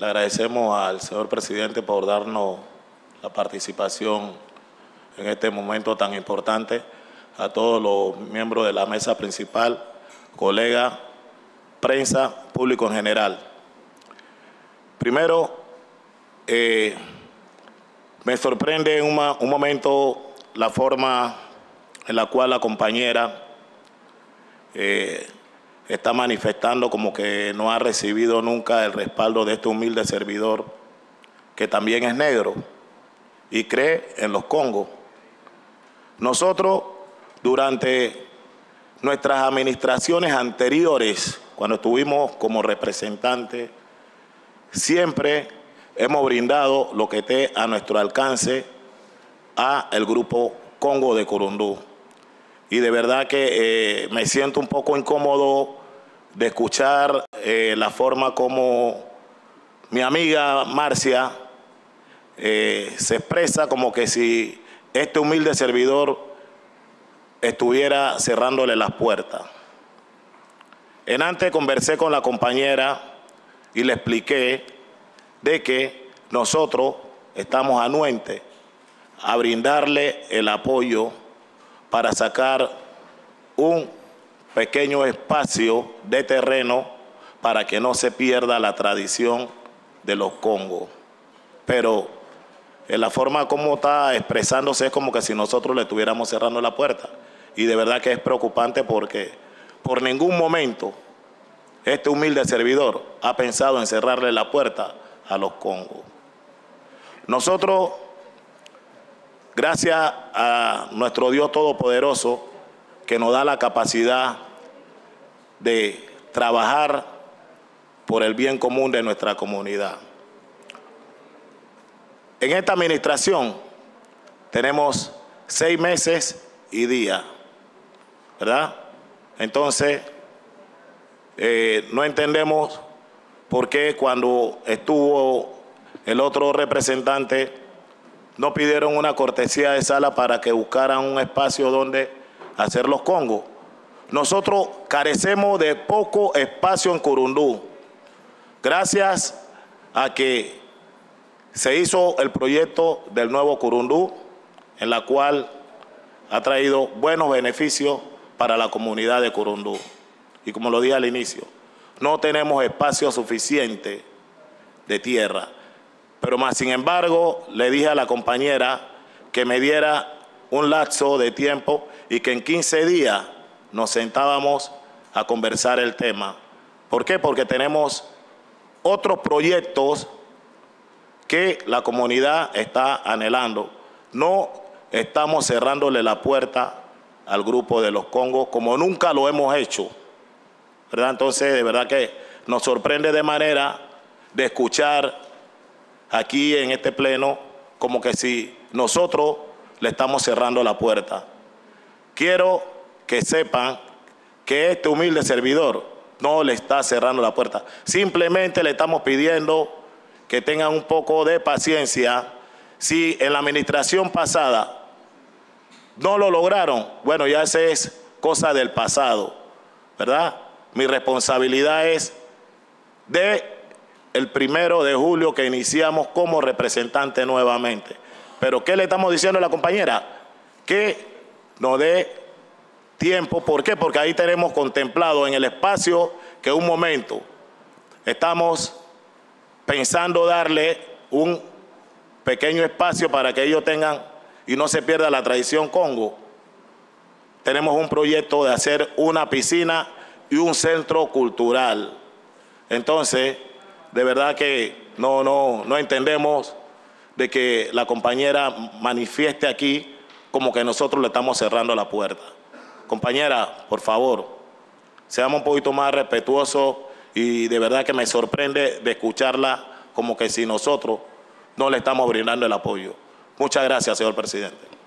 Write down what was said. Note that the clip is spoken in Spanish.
le agradecemos al señor presidente por darnos la participación en este momento tan importante, a todos los miembros de la mesa principal, colegas, prensa, público en general. Primero, eh, me sorprende en un momento la forma en la cual la compañera eh, está manifestando como que no ha recibido nunca el respaldo de este humilde servidor, que también es negro y cree en los Congos. Nosotros, durante nuestras administraciones anteriores, cuando estuvimos como representantes, siempre hemos brindado lo que esté a nuestro alcance a el grupo Congo de Corundú. Y de verdad que eh, me siento un poco incómodo de escuchar eh, la forma como mi amiga Marcia eh, se expresa como que si este humilde servidor estuviera cerrándole las puertas. En antes conversé con la compañera y le expliqué de que nosotros estamos anuentes a brindarle el apoyo para sacar un pequeño espacio de terreno para que no se pierda la tradición de los Congos. Pero en la forma como está expresándose es como que si nosotros le estuviéramos cerrando la puerta. Y de verdad que es preocupante porque por ningún momento este humilde servidor ha pensado en cerrarle la puerta a los Congos. Nosotros, gracias a nuestro Dios Todopoderoso, que nos da la capacidad de trabajar por el bien común de nuestra comunidad. En esta administración tenemos seis meses y día, ¿verdad? Entonces, eh, no entendemos por qué cuando estuvo el otro representante no pidieron una cortesía de sala para que buscaran un espacio donde hacer los congos. Nosotros carecemos de poco espacio en Curundú. Gracias a que se hizo el proyecto del nuevo Curundú, en la cual ha traído buenos beneficios para la comunidad de Curundú. Y como lo dije al inicio, no tenemos espacio suficiente de tierra. Pero más sin embargo, le dije a la compañera que me diera un lapso de tiempo y que en 15 días nos sentábamos a conversar el tema. ¿Por qué? Porque tenemos otros proyectos que la comunidad está anhelando. No estamos cerrándole la puerta al grupo de los Congos como nunca lo hemos hecho. ¿verdad? Entonces, de verdad que nos sorprende de manera de escuchar aquí en este pleno como que si nosotros le estamos cerrando la puerta. Quiero que sepan que este humilde servidor no le está cerrando la puerta. Simplemente le estamos pidiendo que tengan un poco de paciencia. Si en la administración pasada no lo lograron, bueno, ya esa es cosa del pasado, ¿verdad? Mi responsabilidad es de el primero de julio que iniciamos como representante nuevamente. Pero ¿qué le estamos diciendo a la compañera? Que nos dé tiempo. ¿Por qué? Porque ahí tenemos contemplado en el espacio que un momento estamos pensando darle un pequeño espacio para que ellos tengan y no se pierda la tradición Congo. Tenemos un proyecto de hacer una piscina y un centro cultural. Entonces, de verdad que no, no, no entendemos de que la compañera manifieste aquí como que nosotros le estamos cerrando la puerta. Compañera, por favor, seamos un poquito más respetuosos y de verdad que me sorprende de escucharla como que si nosotros no le estamos brindando el apoyo. Muchas gracias, señor presidente.